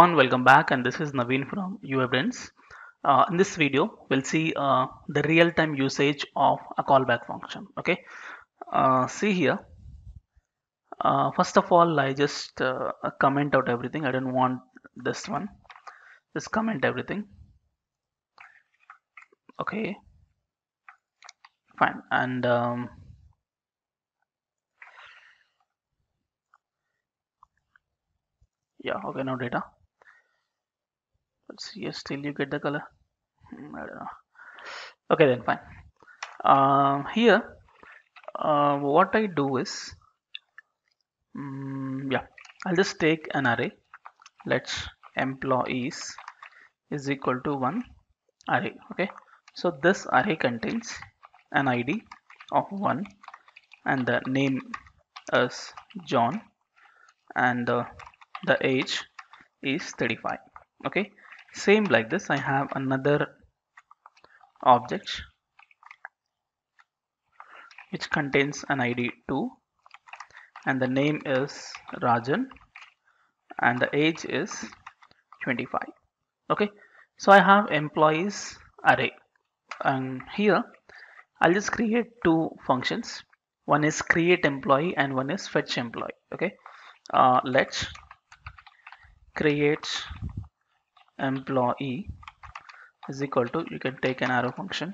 everyone, welcome back and this is Naveen from UiBrains. Uh, in this video, we'll see uh, the real-time usage of a callback function. Okay, uh, see here. Uh, first of all, I just uh, comment out everything. I don't want this one. Just comment everything. Okay, fine. And um, yeah, okay, now data. Let's see, yes, still you get the color. Hmm, I don't know. Okay, then fine. Um, here, uh, what I do is, um, yeah, I'll just take an array. Let's employees is equal to one array. Okay, so this array contains an ID of one, and the name is John, and uh, the age is 35 okay same like this I have another object which contains an ID 2 and the name is Rajan and the age is 25 okay so I have employees array. And here I'll just create two functions. One is create employee and one is fetch employee. Okay uh, let's create employee is equal to you can take an arrow function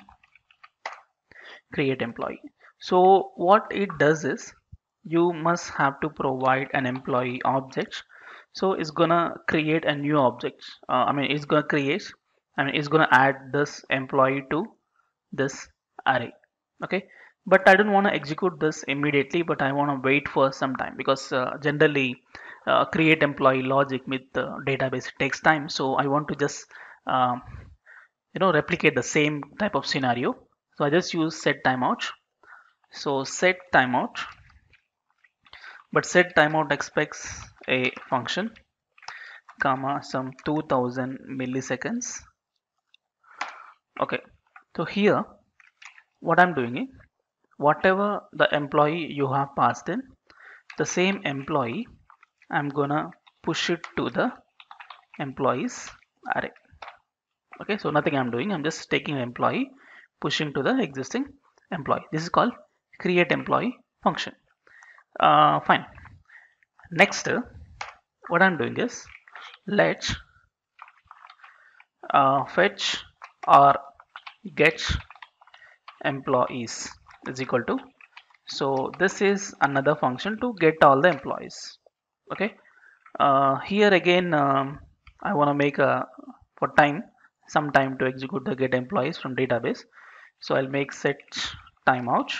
create employee. So what it does is you must have to provide an employee object so it's gonna create a new object. Uh, I mean it's gonna create I mean it's gonna add this employee to this array. Okay? But I don't want to execute this immediately but I want to wait for some time because uh, generally uh, create employee logic with the database. Takes time. So I want to just um, you know replicate the same type of scenario. So I just use set timeout. So set timeout. But set timeout expects a function comma some 2000 milliseconds. Okay. So here what I'm doing is whatever the employee you have passed in the same employee I'm gonna push it to the employees. Array. Okay so nothing I'm doing. I'm just taking employee pushing to the existing employee. This is called create employee function. Uh, fine. Next what I'm doing is let uh, fetch or get employees is equal to. So this is another function to get all the employees okay. Uh, here again um, I want to make a for time some time to execute the get employees from database. So I'll make set timeout.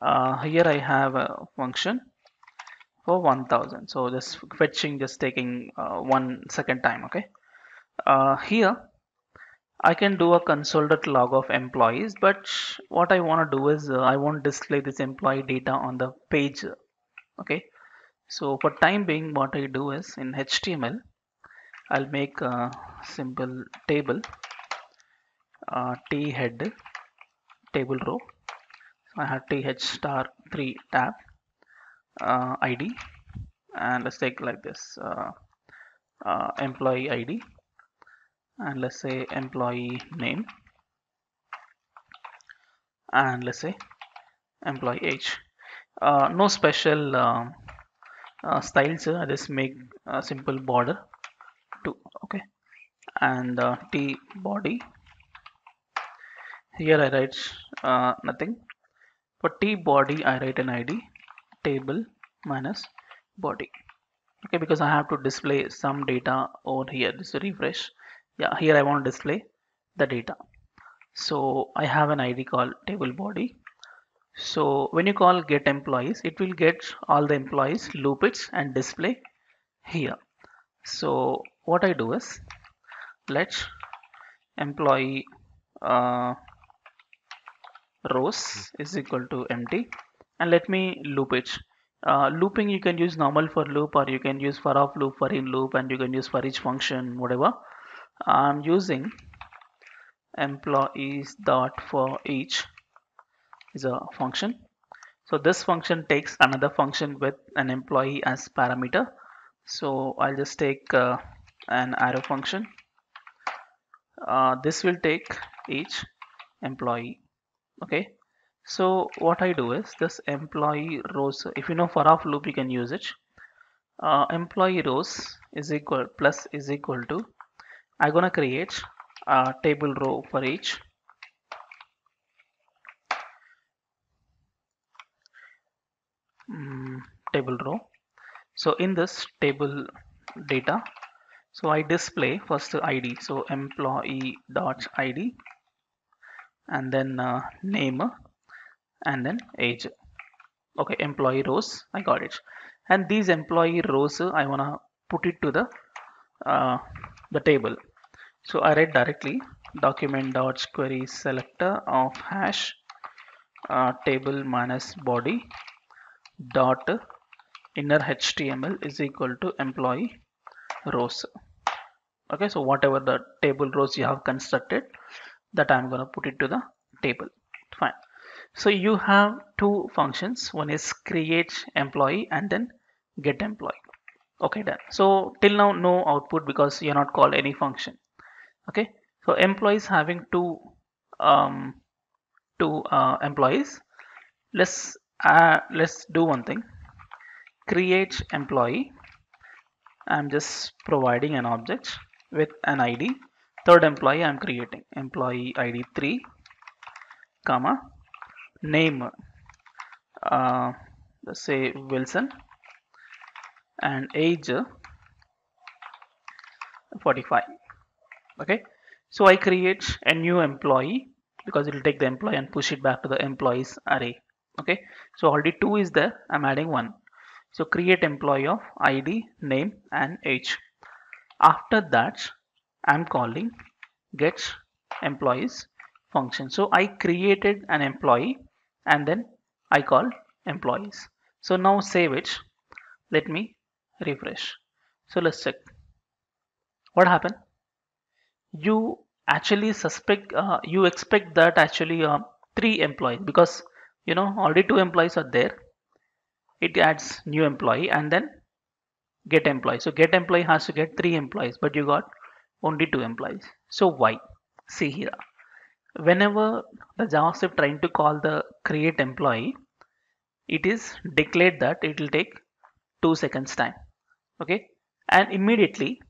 Uh, here I have a function for 1000 so this fetching just taking uh, one second time okay? Uh, here I can do a console.log of employees but what I want to do is uh, I want to display this employee data on the page okay so for time being what I do is in HTML I'll make a simple table uh, t head table row. So I have th star 3 tab uh, ID and let's take like this uh, uh, employee ID and let's say employee name and let's say employee age. Uh, no special um, uh, styles I just make a simple border. To okay. And uh, t body. Here I write uh, nothing. For t body I write an id table minus body. Okay because I have to display some data over here. This refresh. Yeah here I want to display the data. So I have an id called table body so when you call get employees it will get all the employees loop it and display here. So what I do is let employee uh, rows is equal to empty and let me loop it. Uh, looping you can use normal for loop or you can use for of loop for in loop and you can use for each function whatever. I'm using employees dot for each is a function. So this function takes another function with an employee as parameter. So I'll just take uh, an arrow function. Uh, this will take each employee okay? So what I do is this employee rows if you know for of loop you can use it. Uh, employee rows is equal plus is equal to I'm gonna create a table row for each um, table row. So in this table data so I display first the ID so employee dot ID and then uh, name and then age. Okay employee rows I got it. And these employee rows I wanna put it to the uh, the table. So I write directly document dot query selector of hash uh, table minus body dot inner HTML is equal to employee rows. Okay so whatever the table rows you have constructed that I'm gonna put it to the table. Fine. So you have two functions. One is create employee and then get employee. Okay done. So till now no output because you're not called any function. Okay so employees having two um, two uh, employees. Let's uh, let's do one thing. Create employee. I'm just providing an object with an ID third employee I'm creating. Employee ID 3 comma name uh, let's say Wilson and age 45 okay? So I create a new employee because it will take the employee and push it back to the employees array okay. So already two is there. I'm adding one. So create employee of ID name and age. After that I'm calling get employees function. So I created an employee and then I call employees. So now save it. Let me refresh. So let's check. What happened? You actually suspect uh, you expect that actually uh, three employees because you know already two employees are there. It adds new employee and then get employee. So get employee has to get three employees but you got only two employees. So why? See here. Whenever the javascript trying to call the create employee it is declared that it will take two seconds time okay? And immediately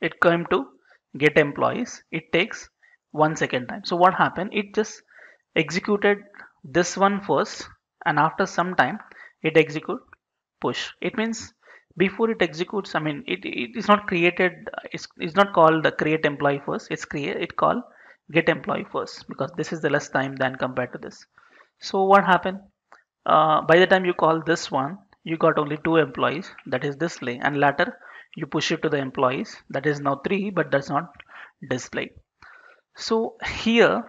it came to get employees it takes one second time. So what happened? It just executed this one first and after some time it execute push. It means before it executes i mean it, it is not created it's, it's not called the create employee first. It's create it call get employee first because this is the less time than compared to this. So what happened? Uh, by the time you call this one you got only two employees that is display and later you push it to the employees that is now three but does not display. So here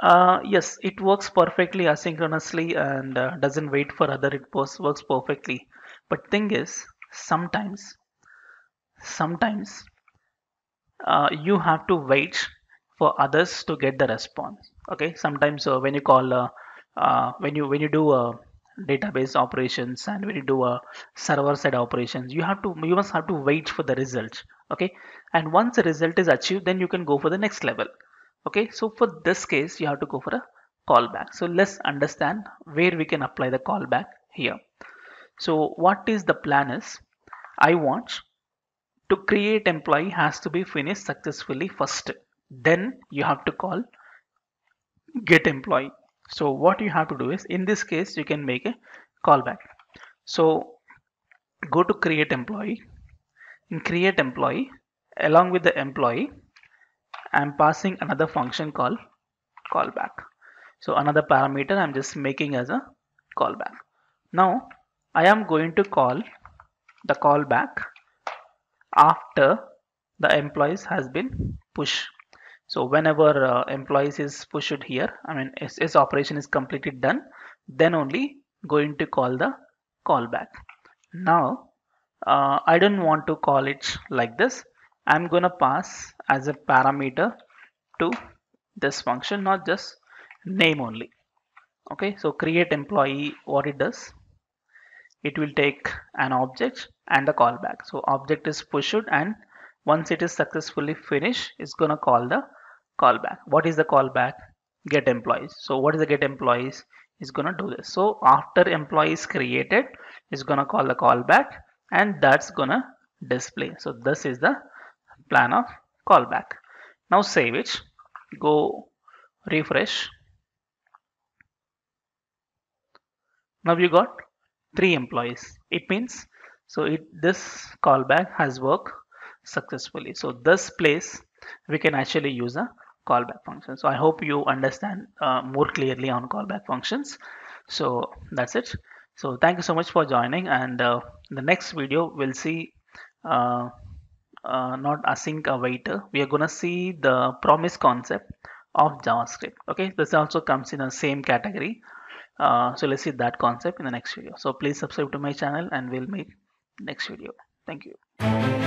uh, yes it works perfectly asynchronously and uh, doesn't wait for other it works perfectly. But thing is sometimes sometimes uh, you have to wait for others to get the response okay? Sometimes uh, when you call uh, uh, when you when you do a database operations and when you do a server side operations you have to you must have to wait for the result okay? And once the result is achieved then you can go for the next level okay so for this case you have to go for a callback. So let's understand where we can apply the callback here. So what is the plan is I want to create employee has to be finished successfully first. Then you have to call get employee. So what you have to do is in this case you can make a callback. So go to create employee. In create employee along with the employee I'm passing another function called callback. So another parameter I'm just making as a callback. Now I am going to call the callback after the employees has been pushed. So whenever uh, employees is pushed here i mean its, operation is completely done then only going to call the callback. Now uh, i don't want to call it like this i'm gonna pass as a parameter to this function not just name only. Okay so create employee what it does it will take an object and a callback. So object is pushed and once it is successfully finished it's gonna call the callback. What is the callback? Get employees. So what is the get employees? Is gonna do this. So after employee is created it's gonna call the callback and that's gonna display. So this is the plan of callback. Now save it. Go refresh. Now you got three employees. It means so it this callback has worked successfully. So this place we can actually use a callback function. So i hope you understand uh, more clearly on callback functions. So that's it. So thank you so much for joining and uh, the next video we'll see uh, uh not async awaiter we are gonna see the promise concept of javascript okay? This also comes in the same category. Uh, so let's see that concept in the next video. So please subscribe to my channel and we'll meet next video. Thank you